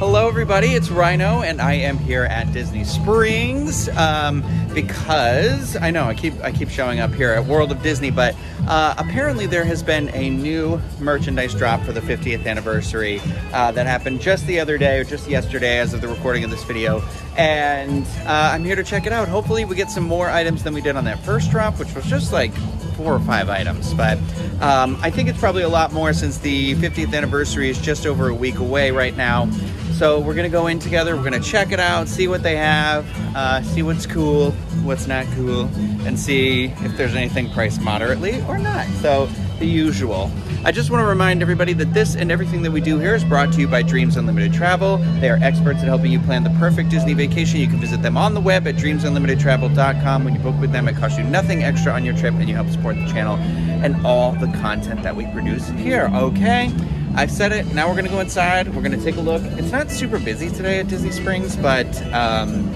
Hello, everybody. It's Ryno, and I am here at Disney Springs um, because I know I keep I keep showing up here at World of Disney, but uh, apparently there has been a new merchandise drop for the 50th anniversary uh, that happened just the other day or just yesterday, as of the recording of this video, and uh, I'm here to check it out. Hopefully, we get some more items than we did on that first drop, which was just like four or five items, but um, I think it's probably a lot more since the 50th anniversary is just over a week away right now. So we're gonna go in together, we're gonna check it out, see what they have, uh, see what's cool, what's not cool, and see if there's anything priced moderately or not. So the usual. I just want to remind everybody that this and everything that we do here is brought to you by Dreams Unlimited Travel. They are experts at helping you plan the perfect Disney vacation. You can visit them on the web at dreamsunlimitedtravel.com. When you book with them, it costs you nothing extra on your trip and you help support the channel and all the content that we produce here, okay? I've said it. Now we're gonna go inside. We're gonna take a look. It's not super busy today at Disney Springs, but um,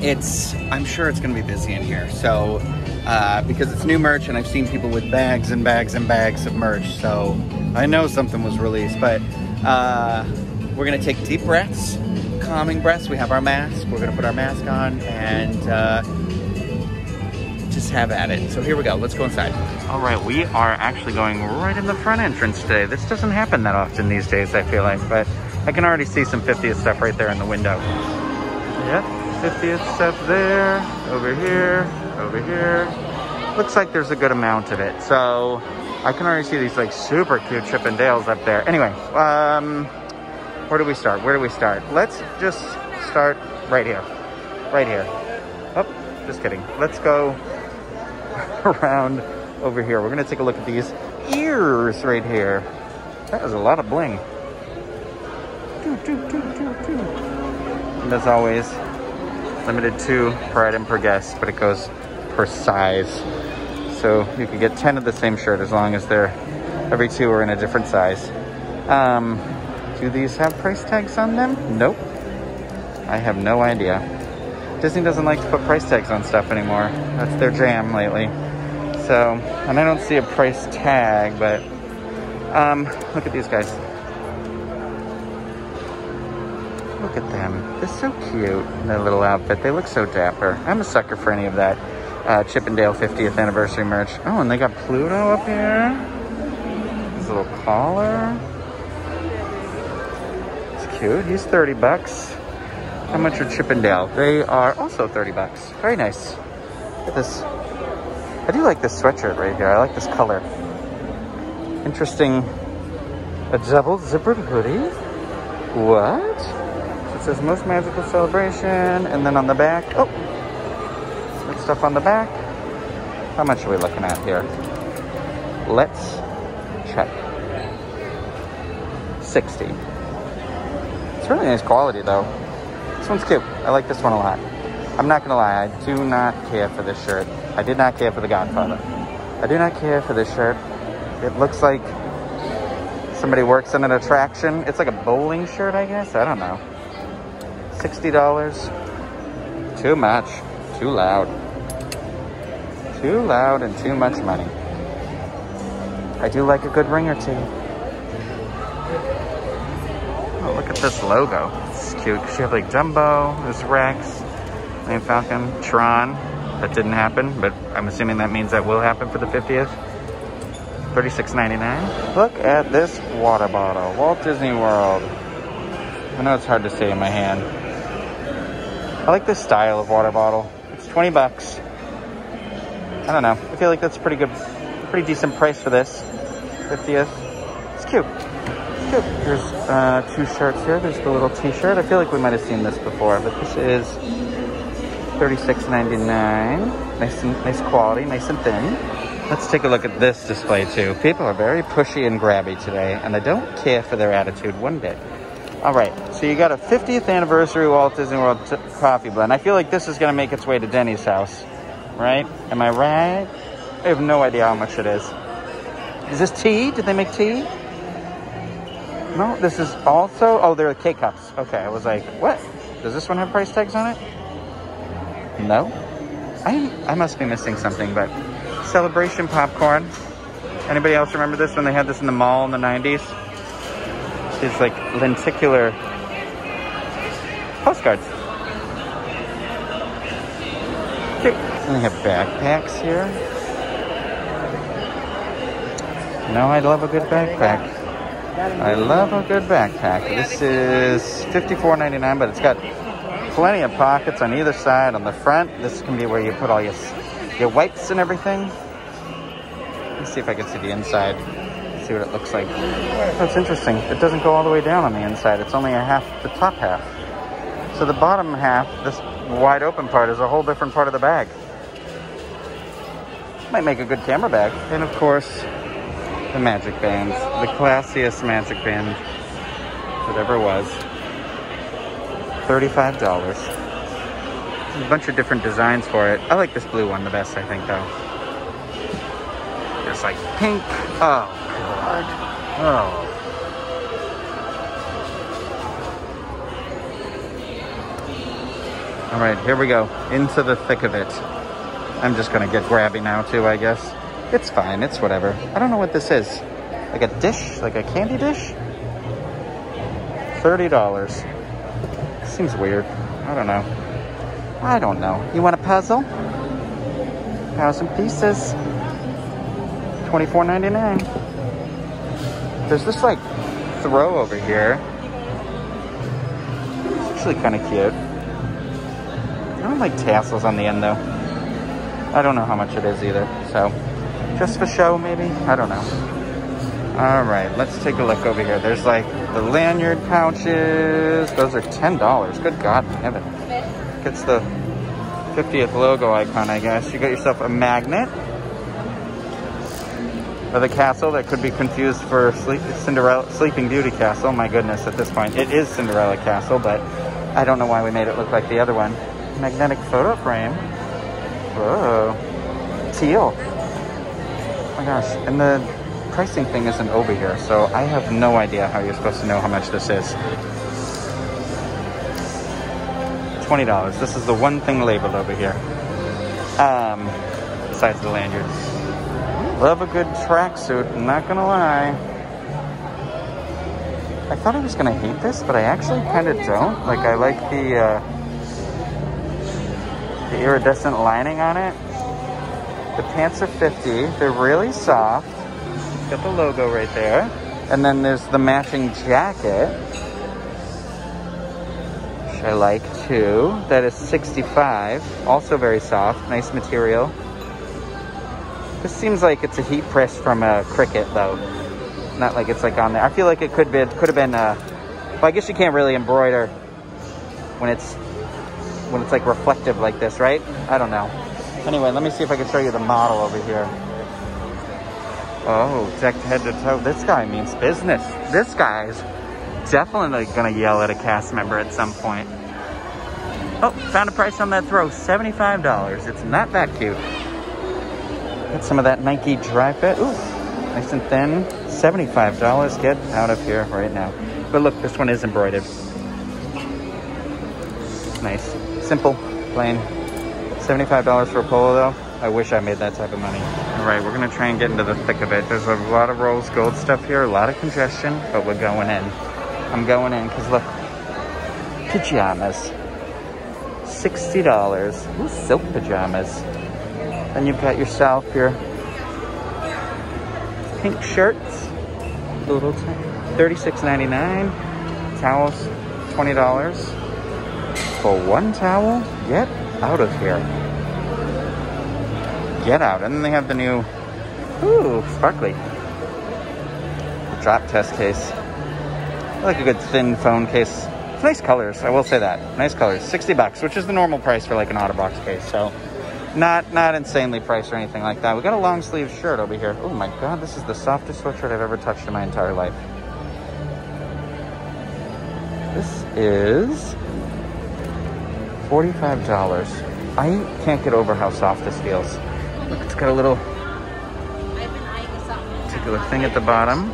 it's. I'm sure it's gonna be busy in here. So uh, because it's new merch, and I've seen people with bags and bags and bags of merch. So I know something was released, but uh, we're gonna take deep breaths, calming breaths. We have our mask. We're gonna put our mask on and. Uh, just have at it. So here we go, let's go inside. All right, we are actually going right in the front entrance today. This doesn't happen that often these days, I feel like, but I can already see some 50th stuff right there in the window. Yep, 50th stuff there, over here, over here. Looks like there's a good amount of it. So I can already see these like super cute Chip 'n Dales up there. Anyway, um, where do we start? Where do we start? Let's just start right here. Right here. Oh, just kidding. Let's go around over here. We're gonna take a look at these ears right here. That is a lot of bling. And as always, limited to per item per guest, but it goes per size. So you could get 10 of the same shirt as long as they're, every two are in a different size. Um, do these have price tags on them? Nope. I have no idea. Disney doesn't like to put price tags on stuff anymore. That's their jam lately. So, and I don't see a price tag, but um, look at these guys. Look at them. They're so cute in their little outfit. They look so dapper. I'm a sucker for any of that uh, Chip 'n Dale 50th anniversary merch. Oh, and they got Pluto up here. His little collar. It's cute. He's 30 bucks. How much are Chip 'n Dale? They are also 30 bucks. Very nice. Look at this I do like this sweatshirt right here. I like this color. Interesting. A double zippered hoodie? What? it says most magical celebration. And then on the back, oh, stuff on the back. How much are we looking at here? Let's check. 60. It's really nice quality though. This one's cute. I like this one a lot. I'm not gonna lie, I do not care for this shirt. I did not care for The Godfather. I do not care for this shirt. It looks like somebody works in an attraction. It's like a bowling shirt, I guess. I don't know. $60. Too much. Too loud. Too loud and too much money. I do like a good ring or two. Oh, look at this logo. It's cute. You have like Dumbo, there's Rex, Name Falcon, Tron. That didn't happen, but I'm assuming that means that will happen for the 50th. $36.99. Look at this water bottle. Walt Disney World. I know it's hard to say in my hand. I like this style of water bottle. It's 20 bucks. I don't know. I feel like that's a pretty good, pretty decent price for this. 50th. It's cute. It's cute. There's uh, two shirts here. There's the little t-shirt. I feel like we might have seen this before, but this is $36.99. Nice and nice quality, nice and thin. Let's take a look at this display too. People are very pushy and grabby today, and they don't care for their attitude one bit. All right, so you got a 50th anniversary Walt Disney World coffee blend. I feel like this is gonna make its way to Denny's house, right? Am I right? I have no idea how much it is. Is this tea? Did they make tea? No, this is also, oh, they're K-Cups. Okay, I was like, what? Does this one have price tags on it? No? I, I must be missing something, but Celebration popcorn. Anybody else remember this when they had this in the mall in the 90s? It's like lenticular postcards. Cute. And they have backpacks here. No, I love a good backpack. I love a good backpack. This is $54.99, but it's got plenty of pockets on either side. On the front, this can be where you put all your, your wipes and everything. Let's see if I can see the inside. See what it looks like. That's interesting. It doesn't go all the way down on the inside. It's only a half, the top half. So the bottom half, this wide open part, is a whole different part of the bag. Might make a good camera bag. And of course, the magic bands. The classiest magic band that ever was. $35. a bunch of different designs for it. I like this blue one the best, I think, though. It's like pink. Oh, God. Oh. All right, here we go. Into the thick of it. I'm just gonna get grabby now too, I guess. It's fine, it's whatever. I don't know what this is. Like a dish, like a candy dish? $30. Seems weird. I don't know. I don't know. You want a puzzle? Thousand pieces. $24.99. There's this like throw over here. It's actually kind of cute. I don't like tassels on the end though. I don't know how much it is either, so just for show, maybe? I don't know. All right, let's take a look over here. There's like the lanyard pouches. Those are $10. Good God heaven. Gets the 50th logo icon, I guess. You got yourself a magnet. Or the castle that could be confused for sleep, Cinderella, Sleeping Beauty Castle. My goodness, at this point. It is Cinderella Castle, but I don't know why we made it look like the other one. Magnetic photo frame. Whoa. Teal my gosh. And the pricing thing isn't over here, so I have no idea how you're supposed to know how much this is. $20. This is the one thing labeled over here. Um, besides the lanyard. Love a good tracksuit, not gonna lie. I thought I was gonna hate this, but I actually kind of don't. Like, I like the, uh, the iridescent lining on it. The pants are 50. They're really soft. Got the logo right there. And then there's the matching jacket, which I like too. That is 65. Also very soft. Nice material. This seems like it's a heat press from a Cricut though. Not like it's like on there. I feel like it could be could have been uh well I guess you can't really embroider when it's when it's like reflective like this, right? I don't know. Anyway, let me see if I can show you the model over here. Oh, decked head to toe. This guy means business. This guy's definitely gonna yell at a cast member at some point. Oh, found a price on that throw, $75. It's not that cute. Got some of that Nike Dri-FIT. Ooh, nice and thin. $75. Get out of here right now. But look, this one is embroidered. Nice. Simple, plain, $75 for a polo though. I wish I made that type of money. All right, we're gonna try and get into the thick of it. There's a lot of rose gold stuff here, a lot of congestion, but we're going in. I'm going in because look, pajamas, $60. Ooh, silk pajamas. Then you've got yourself your pink shirts, little $36.99. Towels, $20. For one towel, get out of here. Get out. And then they have the new, ooh, sparkly. Drop test case. I like a good thin phone case. It's nice colors, I will say that. Nice colors. 60 bucks, which is the normal price for like an Otterbox case. So not not insanely priced or anything like that. We got a long sleeve shirt over here. Oh my god, this is the softest sweatshirt I've ever touched in my entire life. This is $45. I can't get over how soft this feels. Look, it's got a little particular thing at the bottom.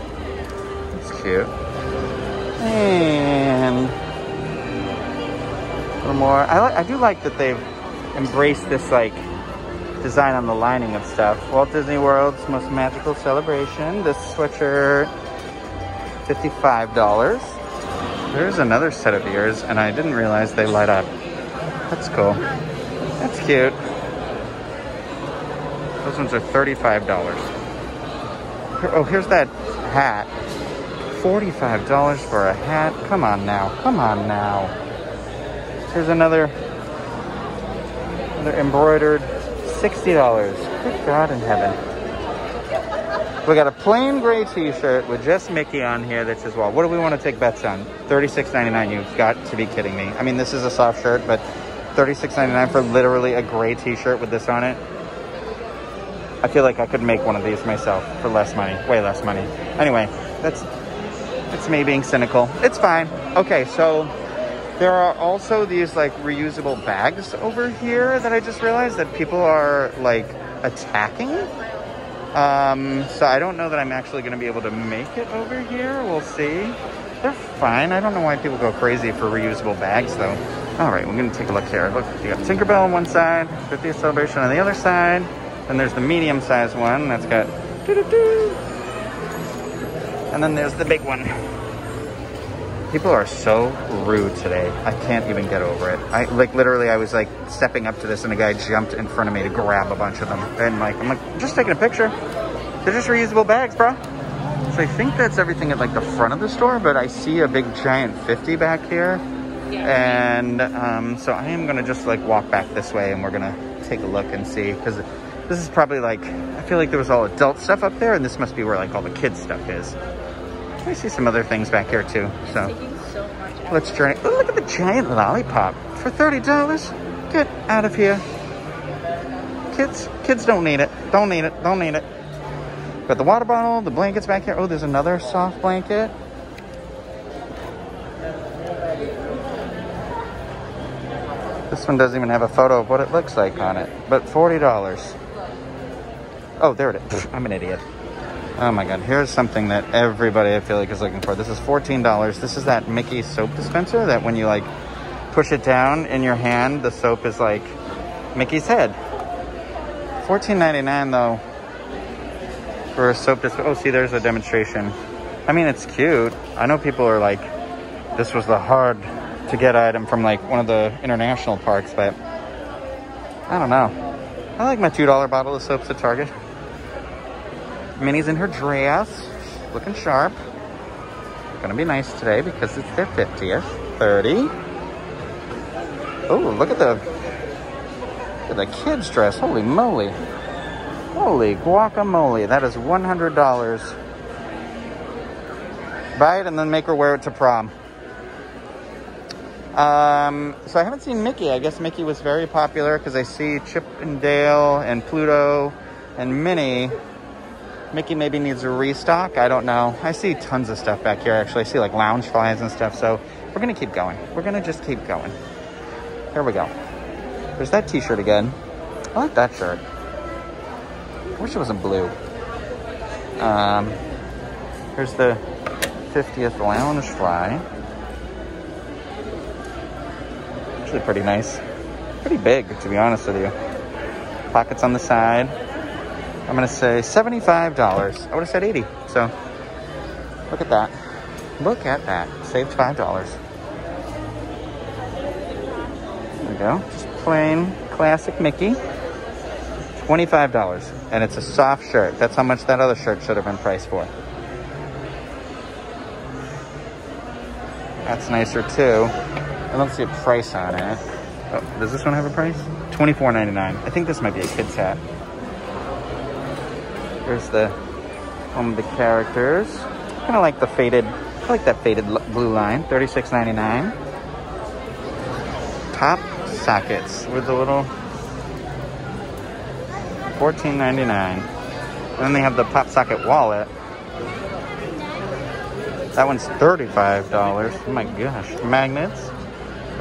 It's cute. And a little more. I. I do like that they've embraced this like design on the lining of stuff. Walt Disney World's most magical celebration. This sweatshirt, $55. There's another set of ears, and I didn't realize they light up. That's cool. That's cute. Those ones are $35. Oh, here's that hat. $45 for a hat? Come on now. Come on now. Here's another, another embroidered $60. Good God in heaven. We got a plain gray t-shirt with just Mickey on here that says, well, what do we want to take bets on? $36.99. You've got to be kidding me. I mean, this is a soft shirt, but $36.99 for literally a gray t-shirt with this on it. I feel like I could make one of these myself for less money, way less money. Anyway, that's it's me being cynical. It's fine. Okay, so there are also these like reusable bags over here that I just realized that people are like attacking. Um, so I don't know that I'm actually going to be able to make it over here. We'll see. They're fine. I don't know why people go crazy for reusable bags though. All right, we're to take a look here. Look, you got Tinkerbell on one side, 50th celebration on the other side. Then there's the medium sized one that's got doo -doo -doo. And then there's the big one. People are so rude today. I can't even get over it. I like literally I was like stepping up to this and a guy jumped in front of me to grab a bunch of them. And like I'm like, just taking a picture. They're just reusable bags, bro. So I think that's everything at like the front of the store, but I see a big giant 50 back here. And um, so I am gonna just like walk back this way and we're gonna take a look and see because this is probably like, I feel like there was all adult stuff up there and this must be where like all the kids stuff is. I see some other things back here too, so. Let's journey. Oh, look at the giant lollipop for $30. Get out of here. Kids, kids don't need it. Don't need it. Don't need it. Got the water bottle, the blankets back here. Oh, there's another soft blanket. This one doesn't even have a photo of what it looks like on it, but $40. Oh, there it is. I'm an idiot. Oh my god, here's something that everybody I feel like is looking for. This is $14. This is that Mickey soap dispenser that when you like push it down in your hand, the soap is like Mickey's head. $14.99 though for a soap dispenser. Oh, see, there's a demonstration. I mean, it's cute. I know people are like, this was the hard to get item from like one of the international parks, but I don't know. I like my $2 bottle of soaps at Target. Minnie's in her dress, looking sharp. Gonna be nice today because it's their 50th. 30. Oh, look at the look at the kids' dress. Holy moly. Holy guacamole. That is $100. Buy it and then make her wear it to prom. Um, so I haven't seen Mickey. I guess Mickey was very popular because I see Chip and Dale and Pluto and Minnie Mickey maybe needs a restock. I don't know. I see tons of stuff back here, actually. I see like Loungeflies and stuff. So we're going to keep going. We're going to just keep going. Here we go. There's that t-shirt again. I like that shirt. I wish it wasn't blue. Um, here's the 50th Loungefly. Actually pretty nice. Pretty big, to be honest with you. Pockets on the side. I'm gonna say $75. I would have said 80. So look at that. Look at that. Saved $5. There we go. Just plain classic Mickey. $25. And it's a soft shirt. That's how much that other shirt should have been priced for. That's nicer too. I don't see a price on it. Oh, does this one have a price? $24.99. I think this might be a kid's hat. There's the one of the characters. Kind of like the faded, I like that faded blue line. $36.99. Pop sockets with the little $14.99. And then they have the pop socket wallet. That one's $35. Oh my gosh. Magnets.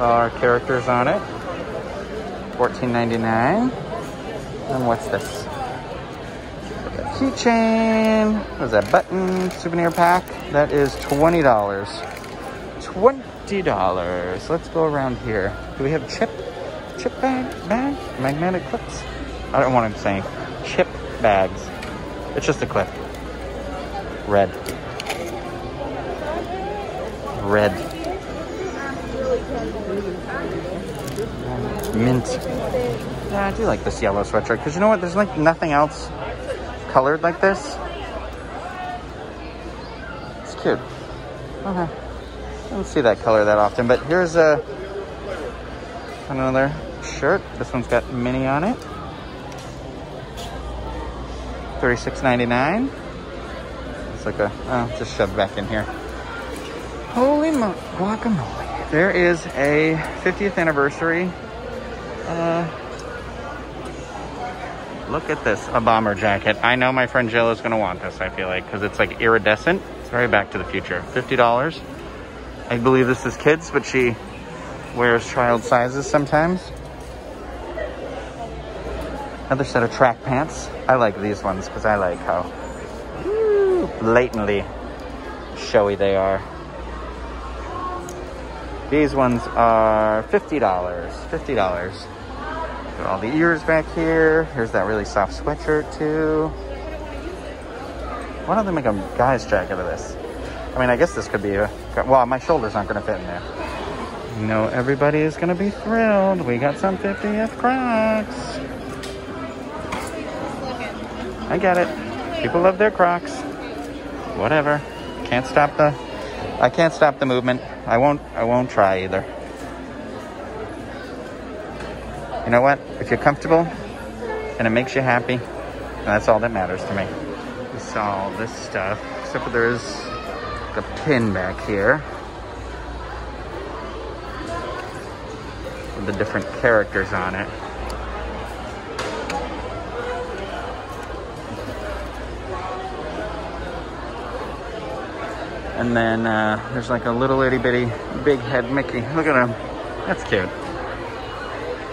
Our characters on it. $14.99. And what's this? keychain. What is that? Button souvenir pack. That is $20. $20. Let's go around here. Do we have chip? Chip bag? Bag? Magnetic clips? I don't want to say chip bags. It's just a clip. Red. Red. Mint. Yeah, I do like this yellow sweatshirt because you know what? There's like nothing else colored like this. It's cute. Okay. I don't see that color that often, but here's a another shirt. This one's got Minnie on it. $36.99. It's like a, oh, just shoved back in here. Holy mo guacamole. There is a 50th anniversary. Uh, look at this, a bomber jacket. I know my friend Jill is gonna want this, I feel like, because it's like iridescent. It's very back to the future. $50. I believe this is kids, but she wears child sizes sometimes. Another set of track pants. I like these ones because I like how blatantly showy they are. These ones are $50. $50. Got all the ears back here. Here's that really soft sweatshirt too. Why don't they make a guy's jacket of this? I mean, I guess this could be a, well, my shoulders aren't going to fit in there. Know, everybody is going to be thrilled. We got some 50th Crocs. I get it. People love their Crocs. Whatever. Can't stop the, I can't stop the movement. I won't, I won't try either. You know what? If you're comfortable and it makes you happy, that's all that matters to me. Saw all this stuff, except for there is the pin back here. With the different characters on it. And then uh, there's like a little itty bitty big head Mickey. Look at him. That's cute.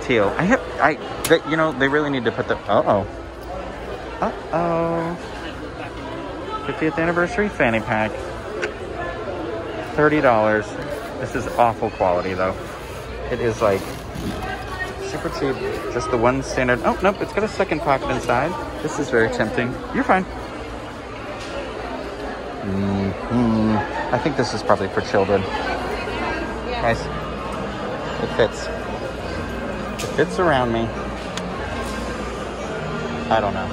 Teal. I have, I, they, you know, they really need to put the, uh-oh. Uh-oh. 50th anniversary fanny pack. $30. This is awful quality though. It is like super cheap. Just the one standard. Oh, nope, it's got a second pocket inside. This is very tempting. You're fine. Mm -hmm. I think this is probably for children. Nice. it fits. It fits around me. I don't know.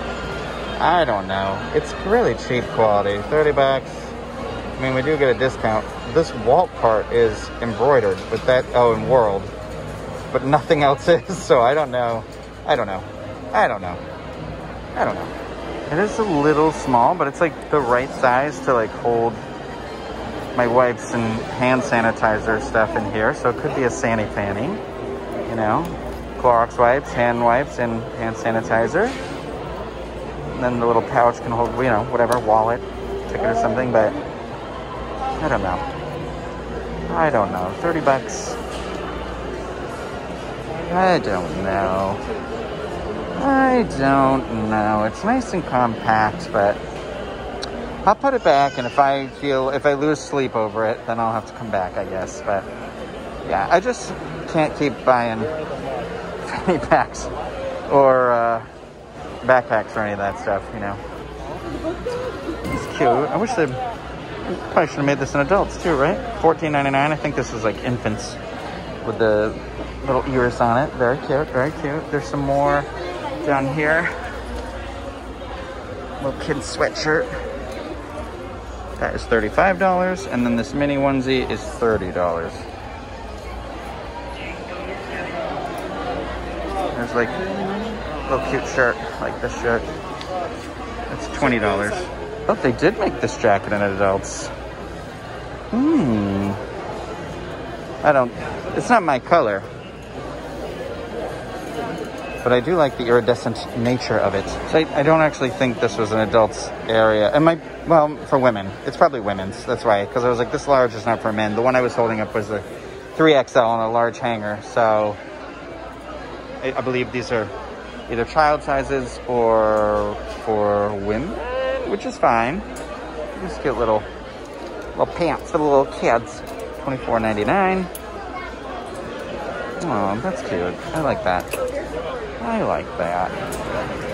I don't know. It's really cheap quality. 30 bucks. I mean, we do get a discount. This Walt part is embroidered with that, oh, and World. But nothing else is, so I don't know. I don't know. I don't know. I don't know. It is a little small, but it's like the right size to like hold my wipes and hand sanitizer stuff in here. So it could be a Sani Fanny, you know, Clorox wipes, hand wipes, and hand sanitizer. And then the little pouch can hold, you know, whatever, wallet, ticket or something, but I don't know. I don't know. 30 bucks. I don't know. I don't know. It's nice and compact, but I'll put it back, and if I feel, if I lose sleep over it, then I'll have to come back, I guess. But yeah, I just can't keep buying fanny packs or uh, backpacks or any of that stuff, you know. It's cute. I wish they probably should have made this in adults too, right? $14.99. I think this is like infants with the little ears on it. Very cute, very cute. There's some more down here. Little kid sweatshirt. That is $35. And then this mini onesie is $30. There's like a little cute shirt, like this shirt. That's $20. Oh, they did make this jacket in adults. Hmm. I don't, it's not my color but I do like the iridescent nature of it. So I, I don't actually think this was an adult's area. And my, well, for women. It's probably women's. That's why. Because I was like, this large is not for men. The one I was holding up was a 3XL on a large hanger. So I, believe these are either child sizes or for women, which is fine. Just get little, little pants for the little kids. $24.99. Oh, that's cute. I like that. I like that.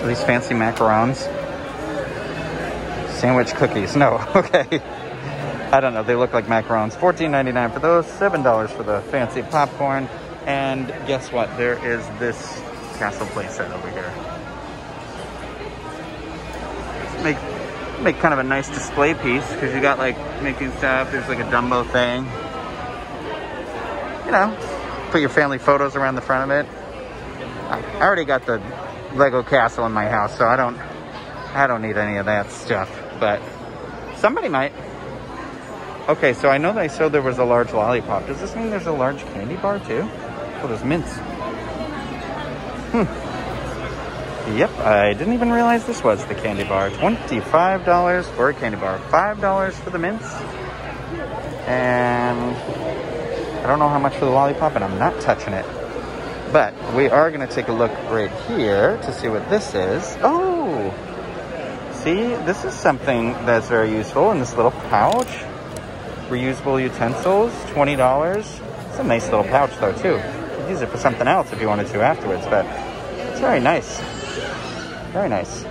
Are these fancy macarons? Sandwich cookies. No, okay. I don't know. They look like macarons. $14.99 for those. $7 for the fancy popcorn. And guess what? There is this castle playset over here. Make make kind of a nice display piece because you got like making stuff. There's like a Dumbo thing. You know, put your family photos around the front of it. I already got the Lego castle in my house, so I don't I don't need any of that stuff. But somebody might. Okay, so I know they said there was a large lollipop. Does this mean there's a large candy bar too? Oh, there's mints. Hmm. Yep, I didn't even realize this was the candy bar. $25 for a candy bar, $5 for the mints. And I don't know how much for the lollipop, and I'm not touching it. But we are going to take a look right here to see what this is. Oh, see, this is something that's very useful in this little pouch. Reusable utensils, $20. It's a nice little pouch though too. Use it for something else if you wanted to afterwards, but it's very nice. Very nice.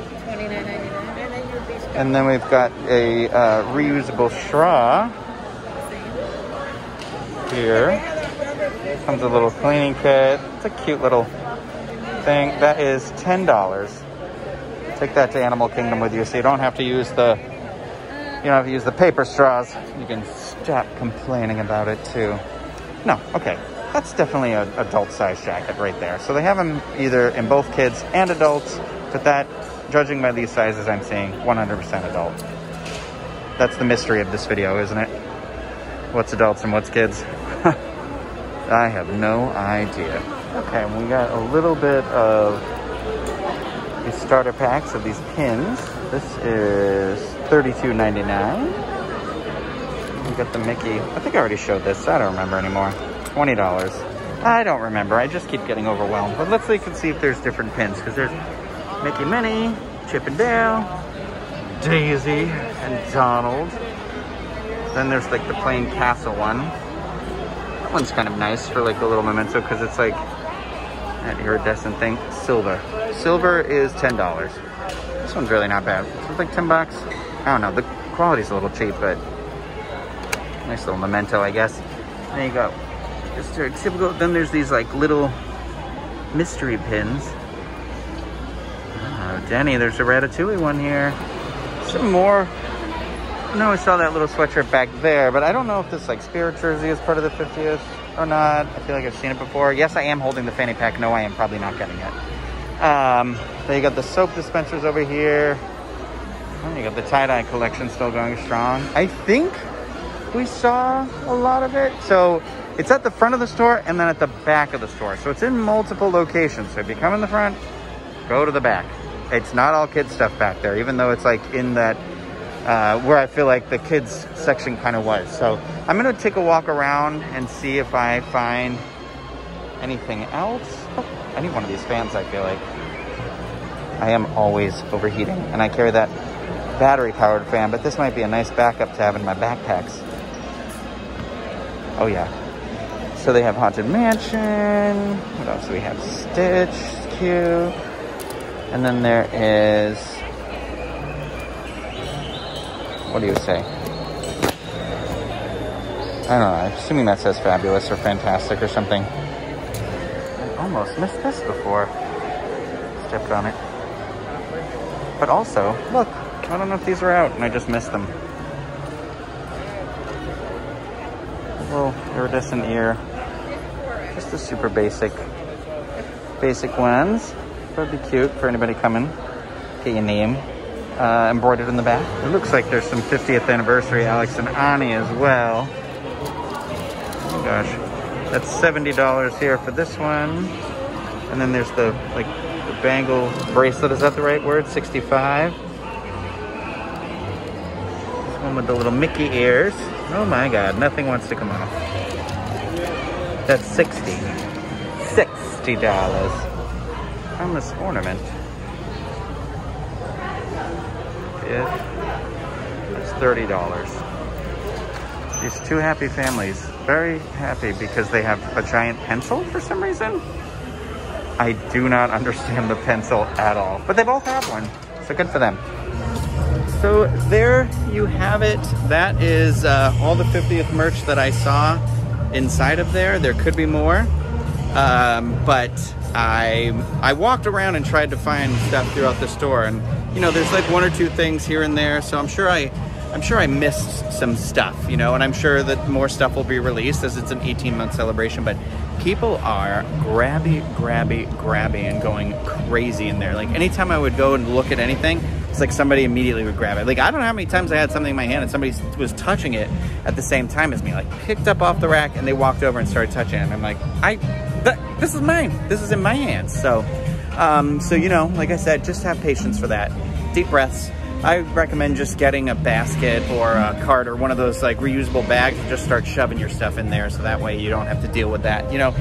And then we've got a uh, reusable straw here. Comes a little cleaning kit. It's a cute little thing. That is $10. Take that to Animal Kingdom with you so you don't have to use the you don't have to use the paper straws. You can stop complaining about it too. No, okay. That's definitely an adult size jacket right there. So they have them either in both kids and adults. But that, judging by these sizes, I'm seeing 100% adult. That's the mystery of this video, isn't it? What's adults and what's kids? I have no idea. Okay, we got a little bit of these starter packs of these pins. This is $32.99. We got the Mickey. I think I already showed this. I don't remember anymore. $20. I don't remember. I just keep getting overwhelmed. But let's look and see if there's different pins because there's Mickey Minnie, Chip and Dale, Daisy, and Donald. Then there's like the plain castle one. That one's kind of nice for like a little memento because it's like that iridescent thing. Silver. Silver is $10. This one's really not bad. It's like 10 bucks. I don't know. The quality's a little cheap, but nice little memento, I guess. There you go. Just typical. Then there's these like little mystery pins. Oh, Denny, there's a Ratatouille one here. Some more. No, I saw that little sweatshirt back there, but I don't know if this like spirit jersey is part of the 50th or not. I feel like I've seen it before. Yes, I am holding the fanny pack. No, I am probably not getting it. Um, then you got the soap dispensers over here. Oh, you got the tie-dye collection still going strong. I think we saw a lot of it. So it's at the front of the store and then at the back of the store. So it's in multiple locations. So if you come in the front, go to the back it's not all kids stuff back there, even though it's like in that uh, where I feel like the kids section kind of was. So I'm gonna take a walk around and see if I find anything else. Oh, I need one of these fans, I feel like. I am always overheating and I carry that battery powered fan, but this might be a nice backup to have in my backpacks. Oh yeah. So they have Haunted Mansion. What else do we have? Stitch, cute. And then there is, what do you say? I don't know, I'm assuming that says fabulous or fantastic or something. I almost missed this before. Stepped on it. But also, look, I don't know if these are out and I just missed them. Little iridescent ear. Just the super basic, basic ones. That'd be cute for anybody coming. Get your name uh, embroidered in the back. It looks like there's some 50th anniversary Alex and Ani as well. Oh gosh. That's $70 here for this one. And then there's the like the bangle bracelet, is that the right word? 65. This one with the little Mickey ears. Oh my god, nothing wants to come off. That's 60. $60 on this ornament. It, that's $30. These two happy families, very happy because they have a giant pencil for some reason. I do not understand the pencil at all, but they both have one, so good for them. So there you have it. That is uh, all the 50th merch that I saw inside of there. There could be more. Um, but I I walked around and tried to find stuff throughout the store, and you know, there's like one or two things here and there. So I'm sure I I'm sure I missed some stuff, you know, and I'm sure that more stuff will be released as it's an 18 month celebration. But people are grabby, grabby, grabby, and going crazy in there. Like anytime I would go and look at anything, it's like somebody immediately would grab it. Like I don't know how many times I had something in my hand and somebody was touching it at the same time as me, like picked up off the rack and they walked over and started touching it. And I'm like, I, this is mine. This is in my hands. So, um, so you know, like I said, just have patience for that. Deep breaths. I recommend just getting a basket or a cart or one of those like reusable bags and just start shoving your stuff in there so that way you don't have to deal with that. You know,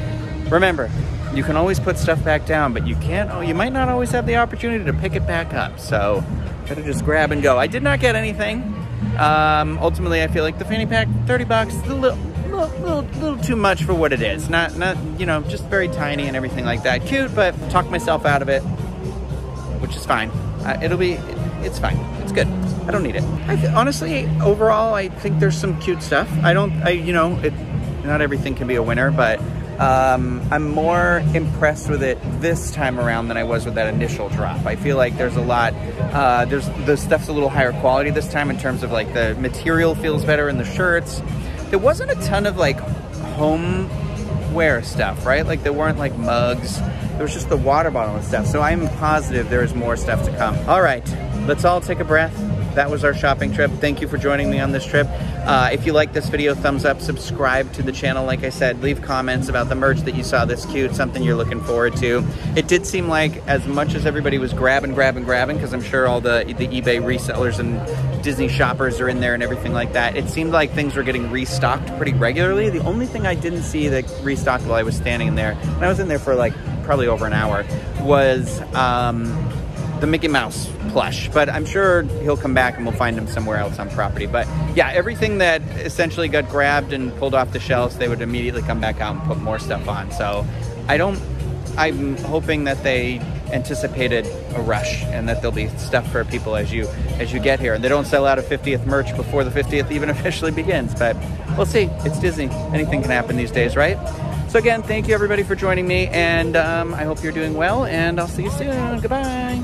remember, you can always put stuff back down, but you can't, oh, you might not always have the opportunity to pick it back up. So gotta just grab and go. I did not get anything. Um, ultimately, I feel like the fanny pack, 30 bucks, a little, little, little, little too much for what it is. Not, not, you know, just very tiny and everything like that. Cute, but talk myself out of it, which is fine. Uh, it'll be, it's fine. It's good. I don't need it. I honestly, overall, I think there's some cute stuff. I don't, I, you know, it, not everything can be a winner, but um, I'm more impressed with it this time around than I was with that initial drop. I feel like there's a lot, uh, there's the stuff's a little higher quality this time in terms of like the material feels better in the shirts. There wasn't a ton of like home wear stuff, right? Like there weren't like mugs. There was just the water bottle and stuff. So I'm positive there is more stuff to come. All right, let's all take a breath. That was our shopping trip. Thank you for joining me on this trip. Uh, if you like this video, thumbs up, subscribe to the channel. Like I said, leave comments about the merch that you saw this cute, something you're looking forward to. It did seem like as much as everybody was grabbing, grabbing, grabbing, because I'm sure all the, the eBay resellers and Disney shoppers are in there and everything like that, it seemed like things were getting restocked pretty regularly. The only thing I didn't see that restocked while I was standing in there, and I was in there for like probably over an hour, was um, the Mickey Mouse plush. But I'm sure he'll come back and we'll find him somewhere else on property. But yeah, everything that essentially got grabbed and pulled off the shelves, they would immediately come back out and put more stuff on. So I don't, I'm hoping that they anticipated a rush and that there'll be stuff for people as you as you get here and they don't sell out of 50th merch before the 50th even officially begins but we'll see it's disney anything can happen these days right so again, thank you everybody for joining me, and um, I hope you're doing well, and I'll see you soon. Goodbye.